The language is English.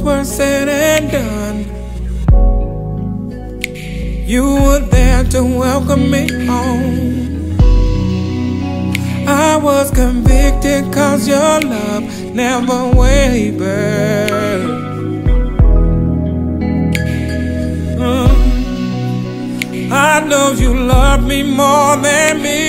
words were said and done, you were there to welcome me home. I was convicted cause your love never wavered. Uh, I know you love me more than me.